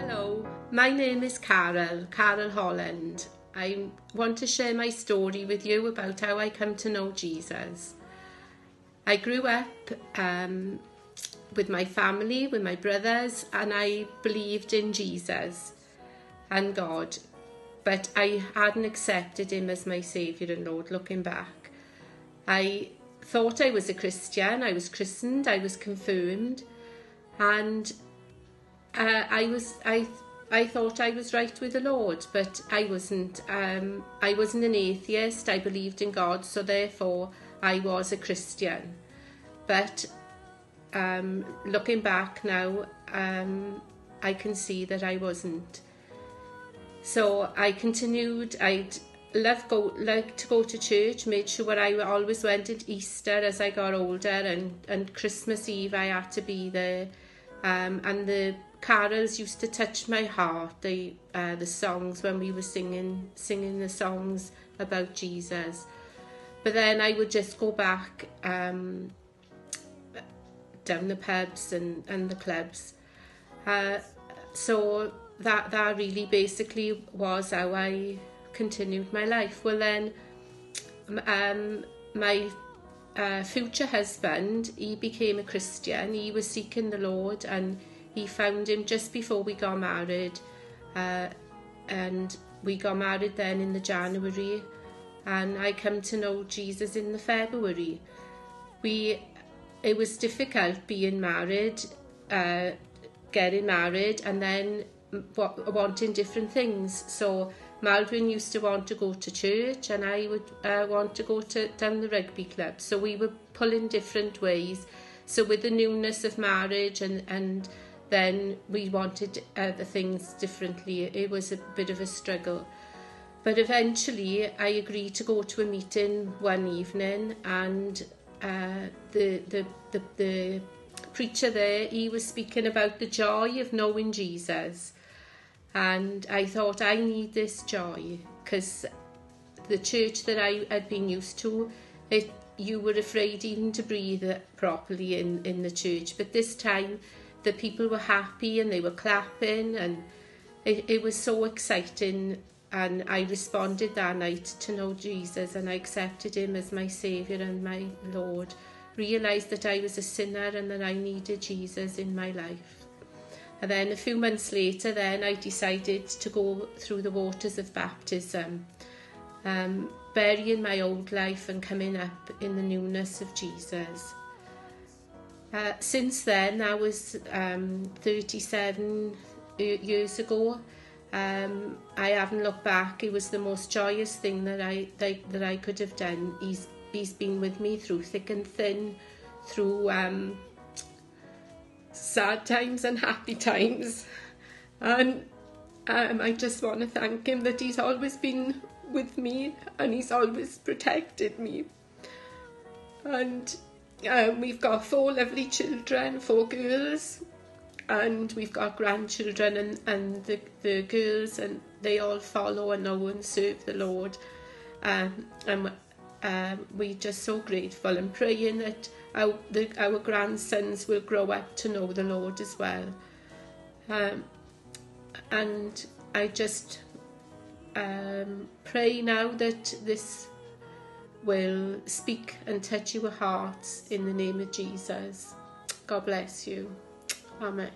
Hello, my name is Carol, Carol Holland. I want to share my story with you about how I come to know Jesus. I grew up um, with my family, with my brothers, and I believed in Jesus and God, but I hadn't accepted Him as my Saviour and Lord looking back. I thought I was a Christian, I was christened, I was confirmed, and uh, I was I I thought I was right with the Lord, but I wasn't. Um, I wasn't an atheist. I believed in God, so therefore I was a Christian. But um, looking back now, um, I can see that I wasn't. So I continued. I'd love go like to go to church. Made sure I always went at Easter as I got older, and and Christmas Eve I had to be there. Um, and the carols used to touch my heart. The uh, the songs when we were singing singing the songs about Jesus. But then I would just go back um, down the pubs and, and the clubs. Uh, so that that really basically was how I continued my life. Well then, um, my uh, future husband, he became a Christian. He was seeking the Lord and found him just before we got married. Uh, and we got married then in the January and I come to know Jesus in the February. We, it was difficult being married, uh, getting married and then wanting different things. So Maldwyn used to want to go to church and I would uh, want to go to down the rugby club. So we were pulling different ways. So with the newness of marriage and, and then we wanted other things differently. It was a bit of a struggle. But eventually I agreed to go to a meeting one evening and uh, the, the, the, the preacher there, he was speaking about the joy of knowing Jesus. And I thought, I need this joy because the church that I had been used to, it, you were afraid even to breathe properly in, in the church. But this time, the people were happy and they were clapping and it, it was so exciting and I responded that night to know Jesus and I accepted him as my Saviour and my Lord. Realised that I was a sinner and that I needed Jesus in my life. And then a few months later then I decided to go through the waters of baptism, um, burying my old life and coming up in the newness of Jesus. Uh, since then, I was um, 37 years ago. Um, I haven't looked back. It was the most joyous thing that I that, that I could have done. He's he's been with me through thick and thin, through um, sad times and happy times, and um, I just want to thank him that he's always been with me and he's always protected me. And um, we've got four lovely children, four girls, and we've got grandchildren, and, and the, the girls, and they all follow and know and serve the Lord. Um, and um, we're just so grateful and praying that our, the, our grandsons will grow up to know the Lord as well. Um, and I just um, pray now that this will speak and touch your hearts in the name of Jesus. God bless you. Amen.